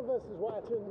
of this is watching